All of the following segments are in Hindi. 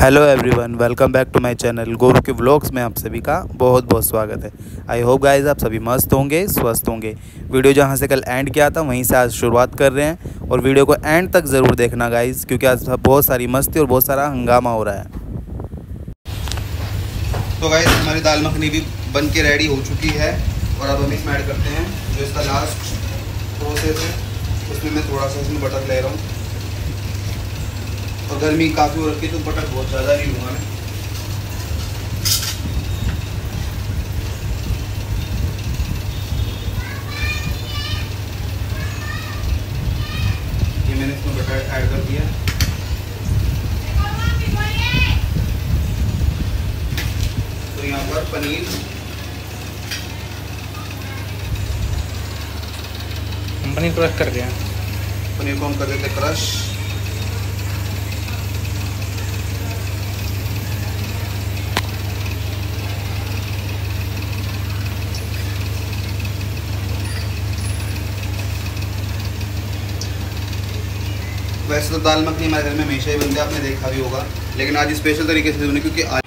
Hello everyone welcome back to my channel Goru के व्लॉग्स में आप सभी का बहुत बहुत स्वागत है। आई होप गाइस आप सभी मस्त होंगे, स्वस्थ होंगे। वीडियो जहाँ से कल एंड किया था, वहीं से आज शुरुआत कर रहे हैं। और वीडियो को एंड तक ज़रूर देखना गाइस क्योंकि आज बहुत सारी मस्ती और बहुत सारा हंगामा हो रहा है। तो गाइज़ हमारी दाल मखनी भी बन के रेडी हो चुकी है। और अब हम इसमें ऐड करते हैं, जो इसका लास्ट प्रोसेस है, उसमें मैं थोड़ा सा इसमें बटर ले रहा हूँ। और गर्मी काफ़ी हो रखी है तो बटर बहुत ज़्यादा नहीं लूँगा मैं ये मैंने इसमें बटर ऐड कर दिया। तो यहाँ पर पनीर। हम पनीर क्रश कर रहे हैं पनीर को हम कर देते क्रश। वैसे तो दाल मखनी हमारे घर में हमेशा ही बनती है आपने देखा भी होगा। लेकिन आज स्पेशल तरीके से बनी क्योंकि आज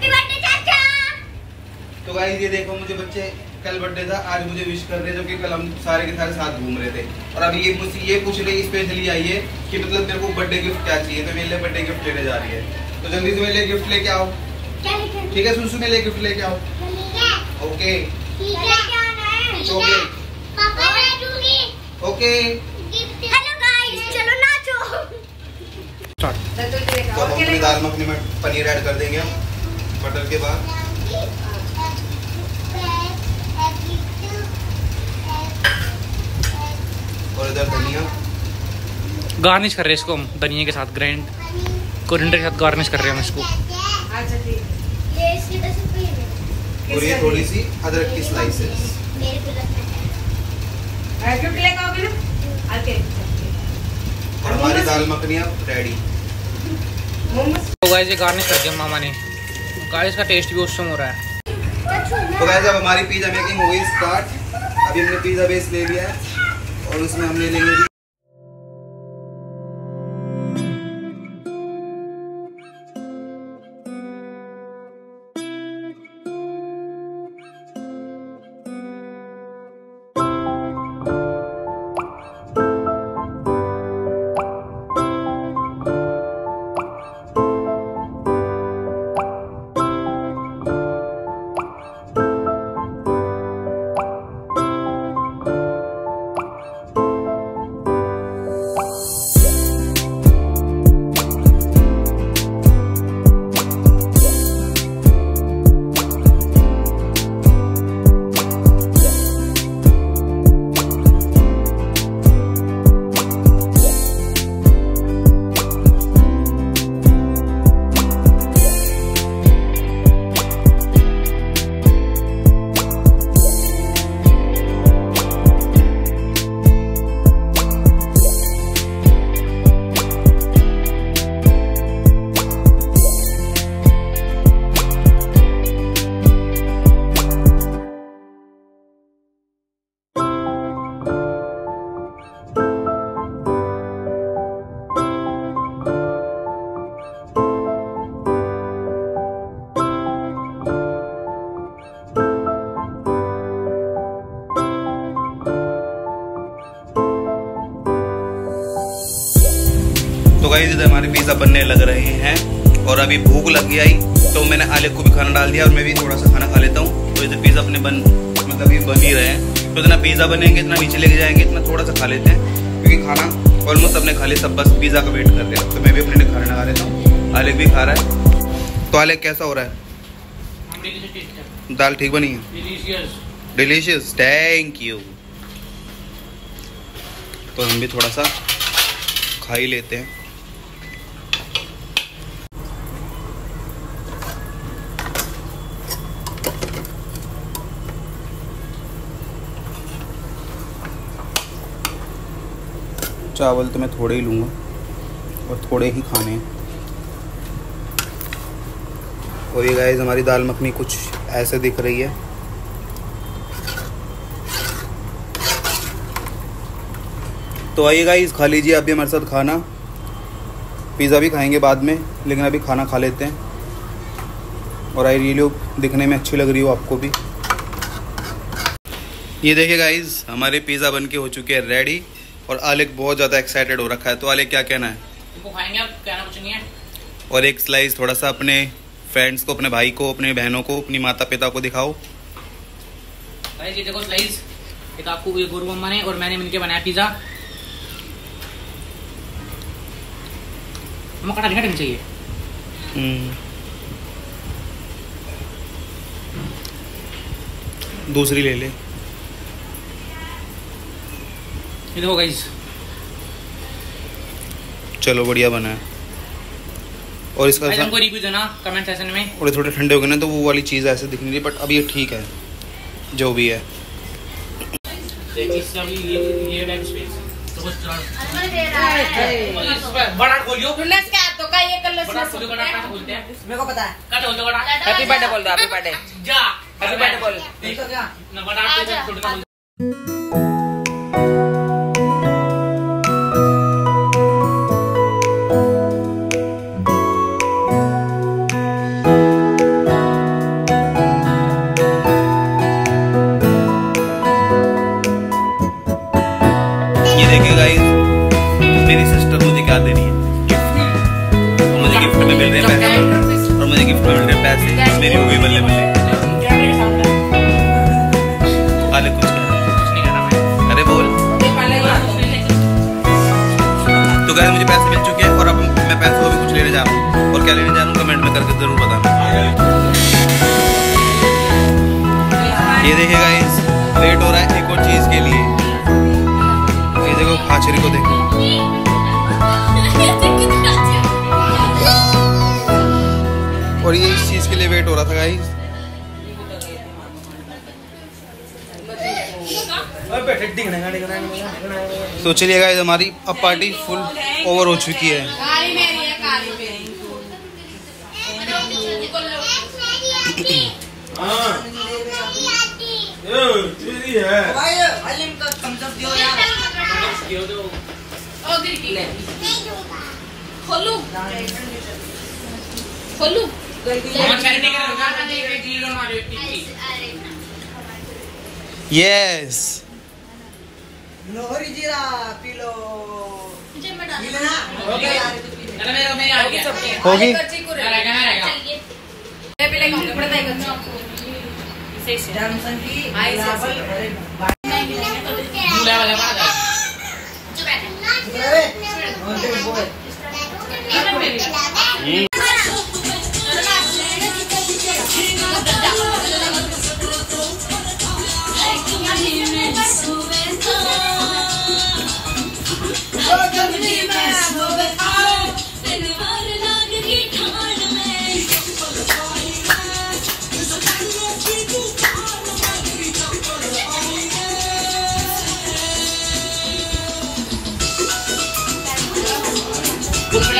तो गाइस ये देखो मुझे बच्चे कल बर्थडे था आज मुझे विश कर रहे क्योंकि कल हम सारे के सारे साथ घूम रहे थे। और अभी ये मुझसे ये पूछ रही स्पेशली आई है कि मतलब मेरे को बर्थडे गिफ्ट क्या चाहिए तो मेरे लिए बर्थडे गिफ्ट लेने जा रही है। तो जल्दी से मेरे लिए गिफ्ट लेके आओ। ठीक है सुनसु मेरे लिए गिफ्ट लेके आओ। ओके ओके स्टार्ट तो हम अपनी दाल मखनी में पनीर ऐड कर देंगे हम बटर के बाद। और इधर धनिया। गार्निश कर रहे हैं इसको हम धनिया के साथ ग्राइंड कोरिएंडर के साथ गार्निश कर रहे हैं हम इसको। और ये थोड़ी सी अदरक की स्लाइसेस और हमारी दाल मखनी अब रेडी तो गाइस ये गार्निश कर दिया मामा ने। गाइस का टेस्ट भी उसमें हो रहा है। तो गाइस अब हमारी पिज़्ज़ा मेकिंग हो गई स्टार्ट अभी हमने पिज़्ज़ा बेस ले लिया है और उसमें हमने ले लेंगे बनने लग रहे हैं। और अभी भूख लग गई आई तो मैंने आलिफ को भी खाना डाल दिया और मैं भी थोड़ा सा खाना खा लेता हूँ। तो इधर पिज़्ज़ा अपने बन मतलब अभी बन ही रहे हैं। तो इतना पिज़्ज़ा बनेंगे, इतना नीचे लेके जाएँगे, इतना थोड़ा सा खा लेते हैं, क्योंकि खाना ऑलमोस्ट अपने खा लिया, सब बस पिज़्ज़ा का वेट कर रहे हैं। तो मैं भी अपने खाना खा लेता हूँ। आलिफ भी खा रहा है। तो आलिफ, कैसा हो रहा है? दाल ठीक बनी है? डिलीशियस थैंक यू तो हम भी थोड़ा सा खा ही लेते हैं। चावल तो मैं थोड़े ही लूँगा और थोड़े ही खाने हैं। और ये गाइस हमारी दाल मखनी कुछ ऐसे दिख रही है। तो आइए गाइस खा लीजिए, आप भी हमारे साथ खाना। पिज़्ज़ा भी खाएँगे बाद में, लेकिन अभी खाना खा लेते हैं। और आई रियली दिखने में अच्छी लग रही हो आपको भी। ये देखिए गाइज़ हमारे पिज़्ज़ा बन के हो चुके हैं रेडी और आलिक बहुत ज़्यादा एक्साइटेड हो रखा है। तो आलिक क्या कहना है? खाएँगे अब कहना कुछ नहीं है। और एक स्लाइस थोड़ा सा अपने फ्रेंड्स को अपने भाई को अपने बहनों को अपनी माता पिता को दिखाओ। गाइस ये देखो स्लाइस एक आपको ये गुरु मम्मा ने और मैंने मिलके बनाया पिज्जा मम्मा कटा नहीं चाहिए। हम्म। दूसरी ले ले। ये देखो गाइस चलो बढ़िया बना है। और इसका हमको रिव्यू देना कमेंट सेक्शन में। थोड़े थोड़े ठंडे हो गए ना तो वो वाली चीज़ ऐसे दिख नहीं रही बट अब ये ठीक है जो भी है। तो बस बड़ा खोलियो। तुमने स्कैप तो का ये कर लो बड़ा खोलियो बड़ा क्या बोलते हैं। मेरे को पता है। क्या बोलते बड़ा हैप्पी बर्थडे बोल दो हैप्पी बर्थडे जा। हैप्पी बर्थडे बोल। देखो क्या। ना बड़ा आजा, छोटा ये देखिए गाइस मेरी सिस्टर मुझे क्या दे रही है। गिफ्ट मुझे गिफ्ट में मिल रहे पैसे। और मुझे गिफ्ट में मिल रहे पैसे। मेरी हो गई बल्ले बल्ले। कुछ अरे बोल। तो गाइस मुझे पैसे मिल चुके हैं और अब मैं पैसों को भी कुछ लेने जा रहा हूँ। और क्या लेने जा रहा हूँ कमेंट में करके ज़रूर बताना। ये देखिए गाइस वेट हो रहा है। देखो को देखो। और ये इस चीज़ के लिए वेट हो रहा था गाइस तो चलिए गाइस हमारी अब पार्टी फुल ओवर हो चुकी है। है भाई दियो खोलू खोलू हम चैरिटी के नहीं मारे टिक्की यस लोहरी जीरा पी लो हो गया होगी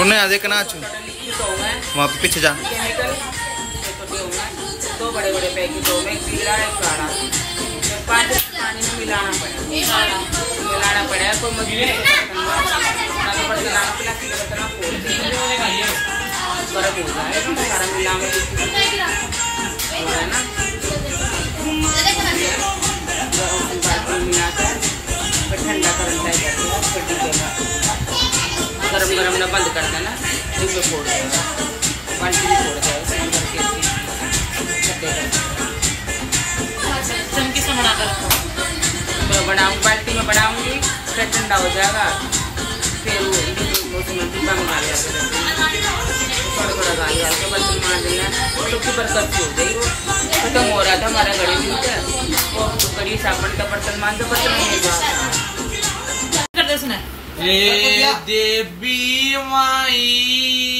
आज पैकेट हो गए वहाँ पे पीछे जा। हो गए दो बड़े बड़े पैकेट हो गए पीला एक काला पानी में मिलाना पड़ेगा मिलाना कोई ना तो पड़ा किलो। बतना फोड़ बर्फ़ हो जाएगा सारा मिला में है ना गरम गरम ना बंद कर देना डिब्बे फोड़ देगा बाल्टी भी फोड़ करके से बना कर तो बनाऊँ बाल्टी में बनाऊँगी फिर ठंडा हो जाएगा। फिर वो उसमें डिब्बा मंगा लिया थोड़ा थोड़ा गाली डाल के बर्तन मार देना। और सबकी बरकत हो गई वो। खत्म हो रहा था हमारा घड़ी में। वो कड़ी साबुन का बर्तन मान दो बर्तन नहीं कर दे सुना। हे देवी माई और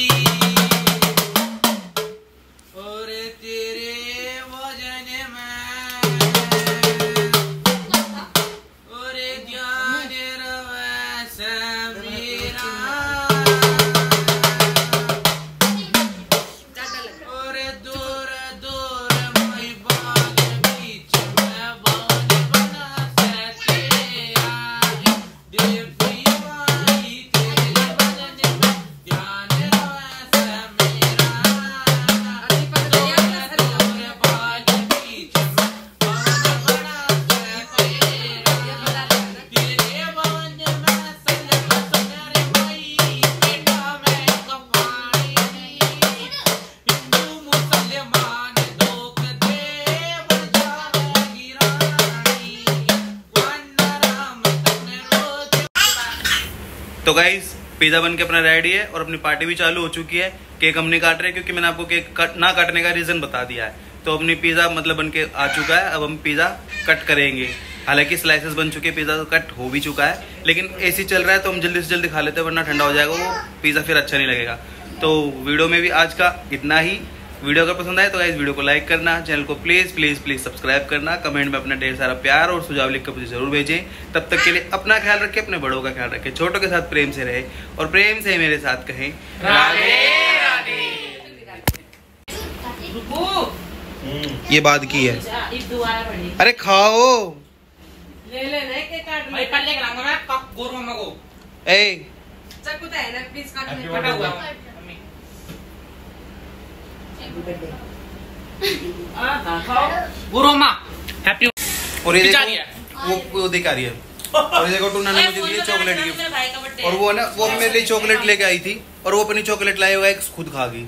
तो गाइज़ पिज्जा बन के अपना रेडी है और अपनी पार्टी भी चालू हो चुकी है। केक हम नहीं काट रहे क्योंकि मैंने आपको केक कट ना काटने का रीजन बता दिया है। तो अपनी पिज्जा मतलब बन के आ चुका है। अब हम पिज्जा कट करेंगे। हालाँकि स्लाइसेस बन चुके हैं पिज्जा तो कट हो भी चुका है। लेकिन एसी चल रहा है तो हम जल्दी से जल्दी खा लेते हैं, वरना ठंडा हो जाएगा वो। पिज्जा फिर अच्छा नहीं लगेगा। तो वीडियो में भी आज का इतना ही। वीडियो अगर पसंद आए तो गाइस वीडियो को लाइक करना चैनल को प्लीज़ प्लीज़ प्लीज़ सब्सक्राइब करना कमेंट में अपना ढेर सारा प्यार और सुझाव लिख कर मुझे ज़रूर भेजें। तब तक के लिए अपना ख्याल रखें अपने बड़ों का ख्याल रखें छोटों के साथ प्रेम से रहे और प्रेम से मेरे साथ कहें ये बात की है। अरे खाओ। ले ले ले के काट भाई पल्ले कराऊँगा मैं कप गोर मामा को। ए। चाकू तो है ना प्लीज़. कटा हुआ। आ हाँ हैप्पी और ये देखो वो वो दिखा रही है। और देखो टूना ने मुझे दिए चॉकलेट गिफ्ट और वो ना वो मेरे लिए चॉकलेट लेके आई थी और वो अपनी चॉकलेट लाए हुआ है खुद खा गई।